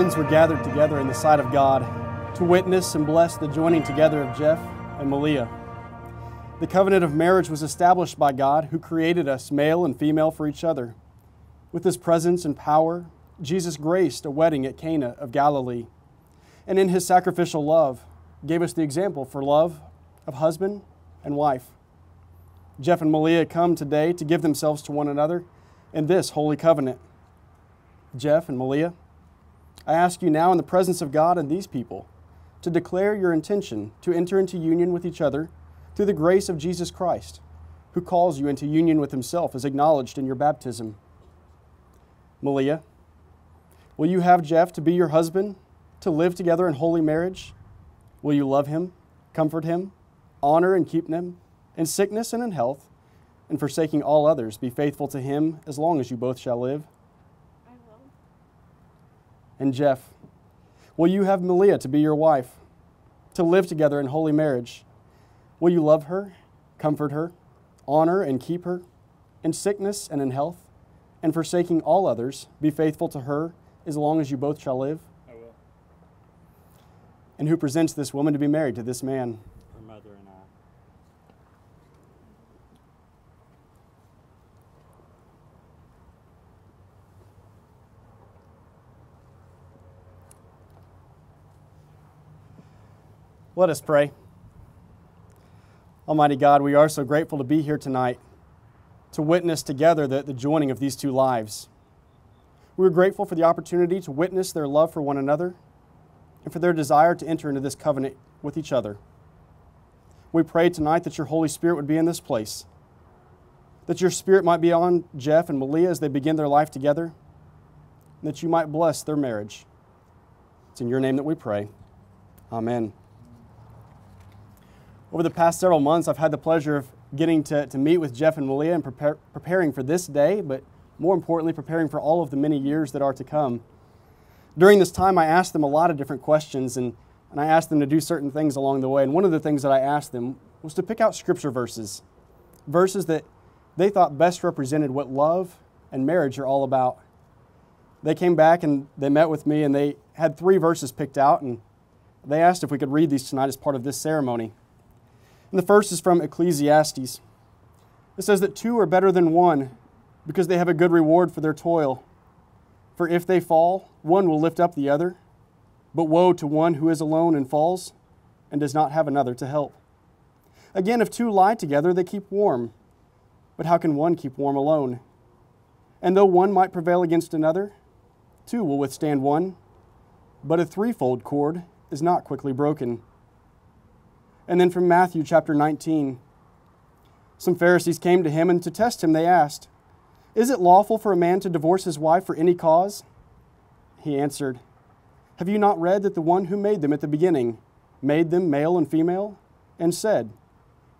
Friends were gathered together in the sight of God to witness and bless the joining together of Jeff and Malia. The covenant of marriage was established by God, who created us male and female for each other. With his presence and power, Jesus graced a wedding at Cana of Galilee, and in his sacrificial love, gave us the example for love of husband and wife. Jeff and Malia come today to give themselves to one another in this holy covenant. Jeff and Malia, I ask you now in the presence of God and these people to declare your intention to enter into union with each other through the grace of Jesus Christ, who calls you into union with himself as acknowledged in your baptism. Malia, will you have Jeff to be your husband, to live together in holy marriage? Will you love him, comfort him, honor and keep him in sickness and in health, and forsaking all others, be faithful to him as long as you both shall live? And Jeff, will you have Malia to be your wife, to live together in holy marriage? Will you love her, comfort her, honor and keep her in sickness and in health, and forsaking all others, be faithful to her as long as you both shall live? I will. And who presents this woman to be married to this man? Her mother and I. Let us pray. Almighty God, we are so grateful to be here tonight to witness together the, the joining of these two lives. We're grateful for the opportunity to witness their love for one another and for their desire to enter into this covenant with each other. We pray tonight that your Holy Spirit would be in this place, that your Spirit might be on Jeff and Malia as they begin their life together, and that you might bless their marriage. It's in your name that we pray. Amen. Over the past several months, I've had the pleasure of getting to, to meet with Jeff and Malia and prepare, preparing for this day, but more importantly, preparing for all of the many years that are to come. During this time, I asked them a lot of different questions, and, and I asked them to do certain things along the way. And one of the things that I asked them was to pick out scripture verses, verses that they thought best represented what love and marriage are all about. They came back and they met with me, and they had three verses picked out, and they asked if we could read these tonight as part of this ceremony. And the first is from Ecclesiastes. It says that two are better than one because they have a good reward for their toil. For if they fall, one will lift up the other. But woe to one who is alone and falls and does not have another to help. Again, if two lie together, they keep warm. But how can one keep warm alone? And though one might prevail against another, two will withstand one. But a threefold cord is not quickly broken. And then from Matthew chapter 19 some Pharisees came to him, and to test him, they asked, Is it lawful for a man to divorce his wife for any cause? He answered, Have you not read that the one who made them at the beginning made them male and female, and said,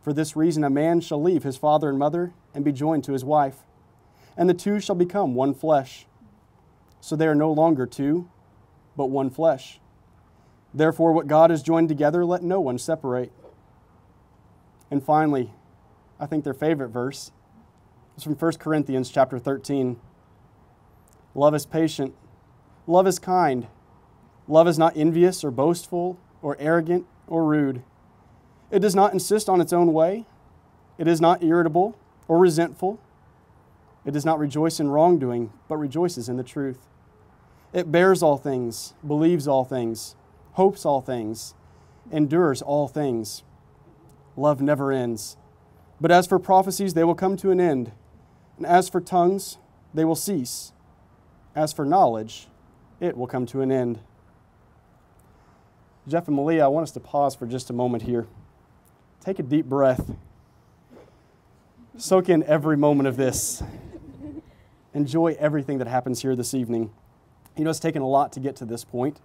For this reason a man shall leave his father and mother and be joined to his wife, and the two shall become one flesh. So they are no longer two, but one flesh. Therefore, what God has joined together, let no one separate. And finally, I think their favorite verse is from 1 Corinthians chapter 13. Love is patient. Love is kind. Love is not envious or boastful or arrogant or rude. It does not insist on its own way. It is not irritable or resentful. It does not rejoice in wrongdoing, but rejoices in the truth. It bears all things, believes all things, hopes all things, endures all things. Love never ends. But as for prophecies, they will come to an end. And as for tongues, they will cease. As for knowledge, it will come to an end. Jeff and Malia, I want us to pause for just a moment here. Take a deep breath. Soak in every moment of this. Enjoy everything that happens here this evening. You know, it's taken a lot to get to this point.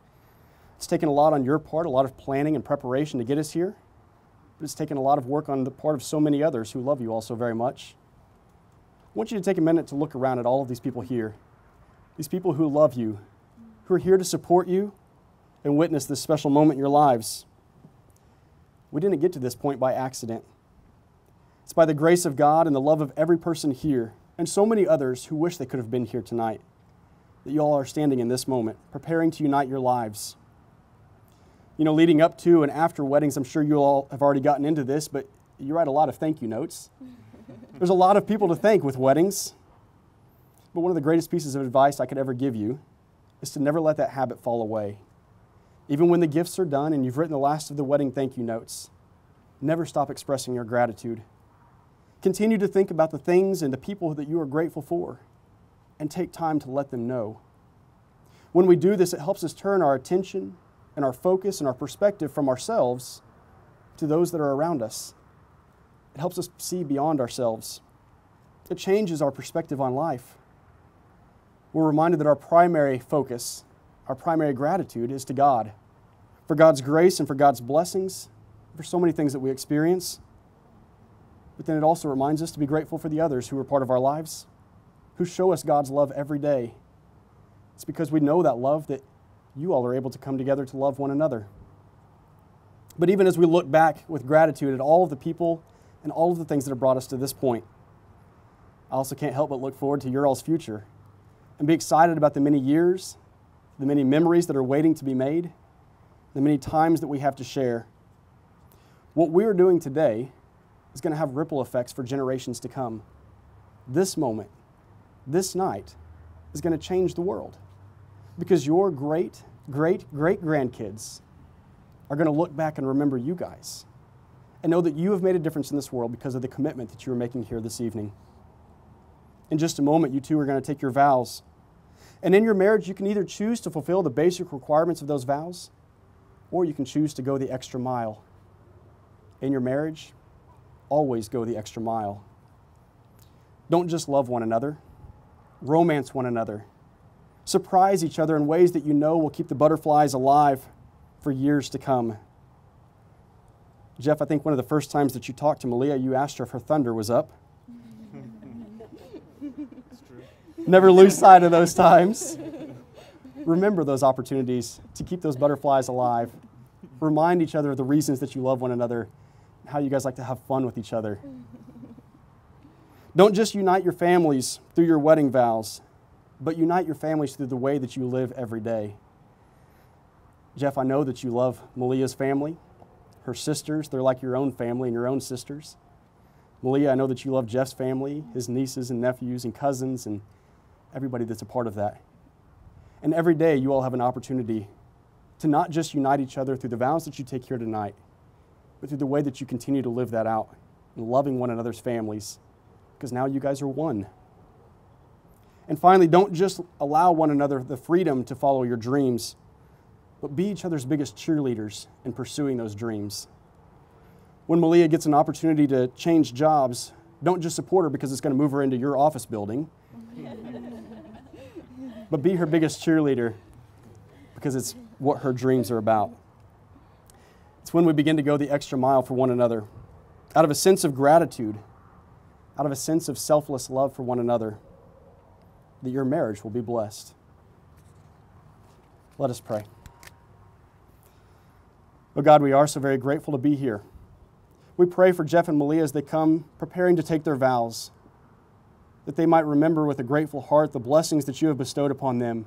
It's taken a lot on your part, a lot of planning and preparation to get us here. It's taken a lot of work on the part of so many others who love you all so very much. I want you to take a minute to look around at all of these people here. These people who love you, who are here to support you, and witness this special moment in your lives. We didn't get to this point by accident. It's by the grace of God and the love of every person here, and so many others who wish they could have been here tonight, that you all are standing in this moment, preparing to unite your lives. You know, leading up to and after weddings, I'm sure you all have already gotten into this, but you write a lot of thank you notes. There's a lot of people to thank with weddings. But one of the greatest pieces of advice I could ever give you is to never let that habit fall away. Even when the gifts are done and you've written the last of the wedding thank you notes, never stop expressing your gratitude. Continue to think about the things and the people that you are grateful for and take time to let them know. When we do this, it helps us turn our attention and our focus and our perspective from ourselves to those that are around us. It helps us see beyond ourselves. It changes our perspective on life. We're reminded that our primary focus, our primary gratitude is to God for God's grace and for God's blessings, for so many things that we experience. But then it also reminds us to be grateful for the others who are part of our lives, who show us God's love every day. It's because we know that love that you all are able to come together to love one another. But even as we look back with gratitude at all of the people and all of the things that have brought us to this point, I also can't help but look forward to your all's future and be excited about the many years, the many memories that are waiting to be made, the many times that we have to share. What we are doing today is going to have ripple effects for generations to come. This moment, this night, is going to change the world because your great, great, great grandkids are going to look back and remember you guys and know that you have made a difference in this world because of the commitment that you are making here this evening. In just a moment, you two are going to take your vows. And in your marriage, you can either choose to fulfill the basic requirements of those vows, or you can choose to go the extra mile. In your marriage, always go the extra mile. Don't just love one another, romance one another. Surprise each other in ways that you know will keep the butterflies alive for years to come. Jeff, I think one of the first times that you talked to Malia, you asked her if her thunder was up. Never lose sight of those times. Remember those opportunities to keep those butterflies alive. Remind each other of the reasons that you love one another, how you guys like to have fun with each other. Don't just unite your families through your wedding vows, but unite your families through the way that you live every day. Jeff, I know that you love Malia's family, her sisters. They're like your own family and your own sisters. Malia, I know that you love Jeff's family, his nieces and nephews and cousins and everybody that's a part of that. And every day you all have an opportunity to not just unite each other through the vows that you take here tonight, but through the way that you continue to live that out and loving one another's families, because now you guys are one. And finally, don't just allow one another the freedom to follow your dreams, but be each other's biggest cheerleaders in pursuing those dreams. When Malia gets an opportunity to change jobs, don't just support her because it's going to move her into your office building but be her biggest cheerleader because it's what her dreams are about. It's when we begin to go the extra mile for one another out of a sense of gratitude, out of a sense of selfless love for one another, that your marriage will be blessed. Let us pray. Oh God, we are so very grateful to be here. We pray for Jeff and Malia as they come preparing to take their vows that they might remember with a grateful heart the blessings that you have bestowed upon them,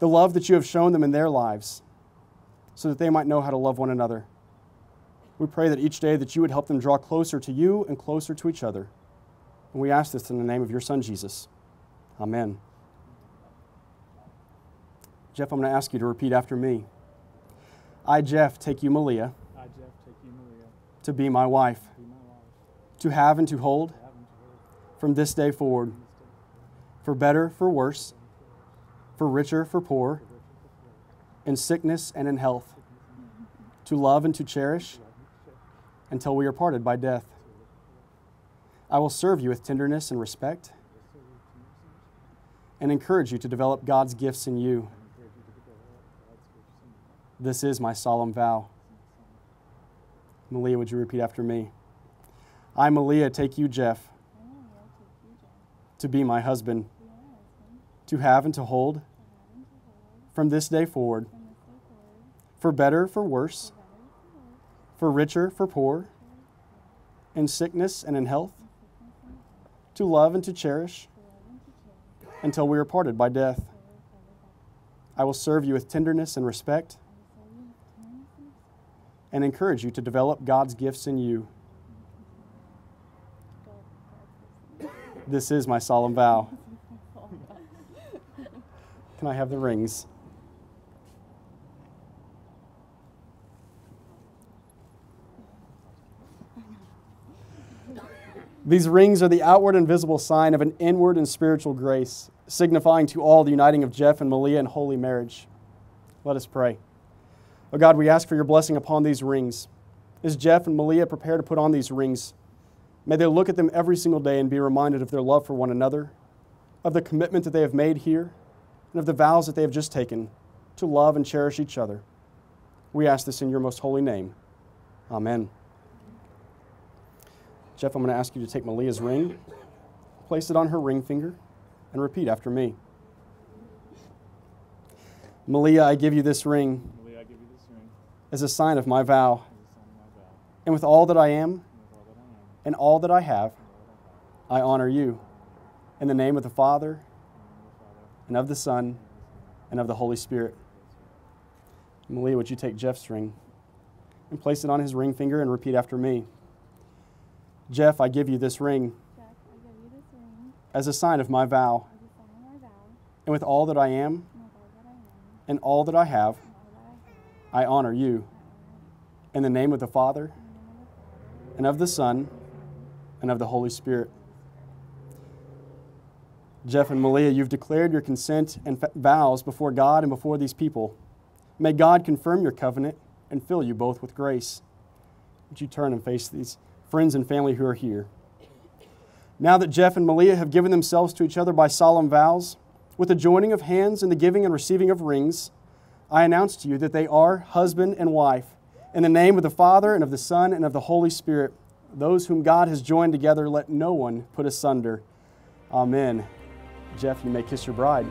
the love that you have shown them in their lives, so that they might know how to love one another. We pray that each day that you would help them draw closer to you and closer to each other. And we ask this in the name of your Son, Jesus. Amen. Jeff, I'm going to ask you to repeat after me. I, Jeff, take you, Malia, I, Jeff, take you, Malia, to be my wife, to be my wife, to have and to hold to have and to hold from this day forward, this day forward, for better, for worse, for richer, for poor, for richer, for poor, in sickness and in health, sickness and in health, to love and to cherish to love and to share, until we are parted by death. I will serve you with tenderness and respect to serve you with tenderness and encourage you to develop God's gifts in you. This is my solemn vow. Malia, would you repeat after me? I, Malia, take you, Jeff, to be my husband, to have and to hold from this day forward, for better, for worse, for richer, for poor, in sickness and in health, to love and to cherish until we are parted by death. I will serve you with tenderness and respect and encourage you to develop God's gifts in you. This is my solemn vow. Can I have the rings? These rings are the outward and visible sign of an inward and spiritual grace, signifying to all the uniting of Jeff and Malia in holy marriage. Let us pray. Oh God, we ask for your blessing upon these rings. As Jeff and Malia prepare to put on these rings, may they look at them every single day and be reminded of their love for one another, of the commitment that they have made here, and of the vows that they have just taken to love and cherish each other. We ask this in your most holy name. Amen. Jeff, I'm going to ask you to take Malia's ring, place it on her ring finger, and repeat after me. Malia, I give you this ring Malia, I give you this ring as a sign of my vow, as a sign of my vow. and with all that I am And with all that I am, and all that I have, and all that I honor you. In the name of the Father, in the name of the Father, and of the Son, and of the Son, and of the Holy Spirit. and of the Holy Spirit. Malia, would you take Jeff's ring and place it on his ring finger and repeat after me? Jeff, I give you this ring Jack, I give you this ring as a sign of my vow, as a sign of my vow, and with all that I am and all that I am, and all that I have, and all that I honor you. I honor you. In the name of the Father, In the name of the Father, and of the Son, and of the Holy Spirit. Jeff and Malia, you've declared your consent and vows before God and before these people. May God confirm your covenant and fill you both with grace. Would you turn and face these friends and family who are here? Now that Jeff and Malia have given themselves to each other by solemn vows, with the joining of hands and the giving and receiving of rings, I announce to you that they are husband and wife. In the name of the Father, and of the Son, and of the Holy Spirit, those whom God has joined together, let no one put asunder. Amen. Jeff, you may kiss your bride.